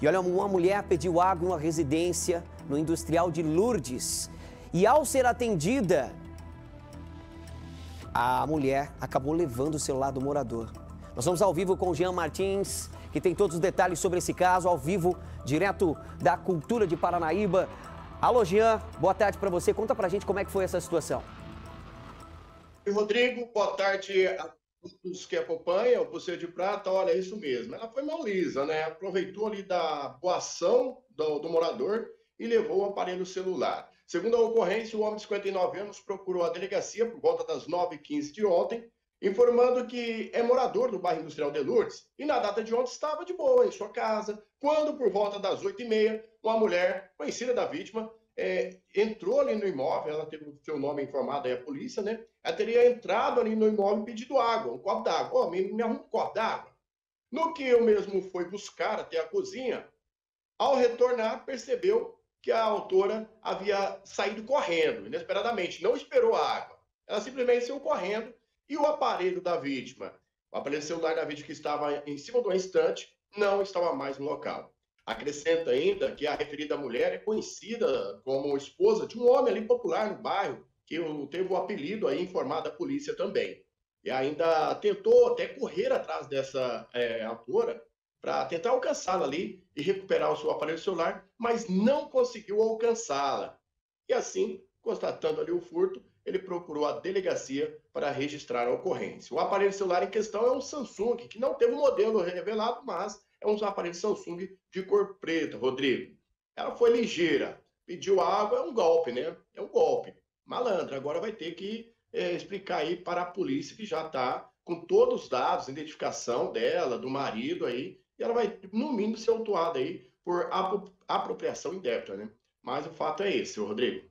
E olha, uma mulher pediu água em uma residência no industrial de Lourdes. E ao ser atendida, a mulher acabou levando o celular do morador. Nós vamos ao vivo com Jean Martins, que tem todos os detalhes sobre esse caso, ao vivo, direto da Cultura de Paranaíba. Alô, Jean, boa tarde para você. Conta pra gente como é que foi essa situação. Rodrigo, boa tarde a todos que acompanham o Pulseiro de Prata. Olha, é isso mesmo. Ela foi mal lisa, né? Aproveitou ali da boa ação do, do morador e levou o aparelho celular. Segundo a ocorrência, o homem de 59 anos procurou a delegacia por volta das 9h15 de ontem informando que é morador do bairro industrial de Lourdes e na data de ontem estava de boa em sua casa, quando por volta das 8h30, uma mulher conhecida da vítima é, entrou ali no imóvel, ela teve o seu nome informado aí à polícia, né? Ela teria entrado ali no imóvel e pedido água, um copo d'água. Oh, me, me arruma um copo d'água. No que eu mesmo fui buscar até a cozinha, ao retornar, percebeu que a autora havia saído correndo, inesperadamente, não esperou a água. Ela simplesmente saiu correndo e o aparelho da vítima? O aparelho celular da vítima que estava em cima do estante não estava mais no local. Acrescenta ainda que a referida mulher é conhecida como esposa de um homem ali popular no bairro, que teve o apelido aí informado à polícia também. E ainda tentou até correr atrás dessa é, autora para tentar alcançá-la ali e recuperar o seu aparelho celular, mas não conseguiu alcançá-la. E assim, constatando ali o furto, ele procurou a delegacia para registrar a ocorrência. O aparelho celular em questão é um Samsung, que não teve o modelo revelado, mas é um aparelho Samsung de cor preta, Rodrigo. Ela foi ligeira, pediu água, é um golpe, né? É um golpe. Malandra, agora vai ter que é, explicar aí para a polícia que já está com todos os dados, identificação dela, do marido aí, e ela vai, no mínimo, ser autuada aí por apropriação indébita, né? Mas o fato é esse, Rodrigo.